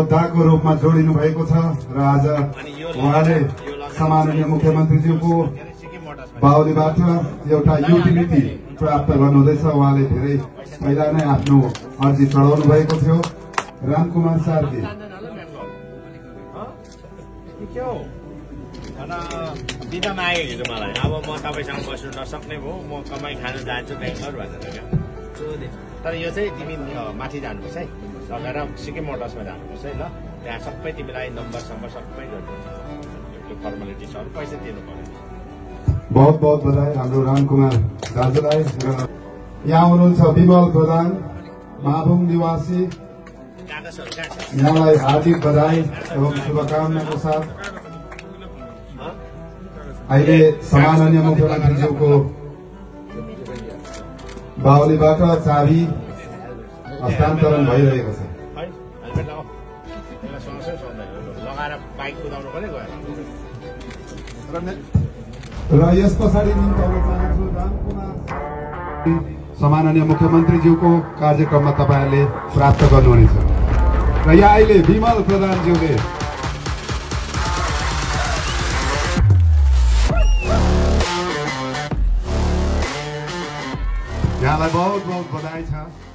योद्धाको रूपमा जोडिनु भएको छ र आज उहाँले सामान्य मुख्यमन्त्रीज्यूको बाहुलीबाट एउटा युटिलिटी प्राप्त गर्नुहुँदैछ। उहाँले धेरै पहिला नै आफ्नो अर्जी चढाउनु भएको थियो। रामकुमार सार्की। बिदा हिजो मलाई। अब म तपाईँसँग बस्नु नसक्ने भयो म कमाइ खान जान्छु बेङ्गलोर भनेर तर यो चाहिँ तिमी माथि जानुपर्छ है। लगेर सिक्किम मोटर्समा जानुपर्छ है ल। त्यहाँ सबै तिमीलाई नम्बर सम्बर सबै त्यो फर्मालिटिजहरू पैसा दिनु पऱ्यो। बहुत बहुत बधाई। हाम्रो रामकुमार दाजुलाई यहाँ हुनुहुन्छ विमल प्रधान माभुङ निवासी। यहाँलाई हार्दिक बधाई एवं शुभकामनाको साथ? अहिले सामान्य मुख्यमन्त्रीज्यूको बाहुलीबाट चाबी हस्तान्तरण भइरहेको छ। र यस पछाडि निम्ताउन चाहन्छु रामकुमार सामान्य मुख्यमन्त्रीज्यूको कार्यक्रममा तपाईँहरूले प्राप्त गर्नुहुनेछ। र यहाँ अहिले विमल प्रधानज्यूले यहाँलाई बहुत बहुत बधाई छ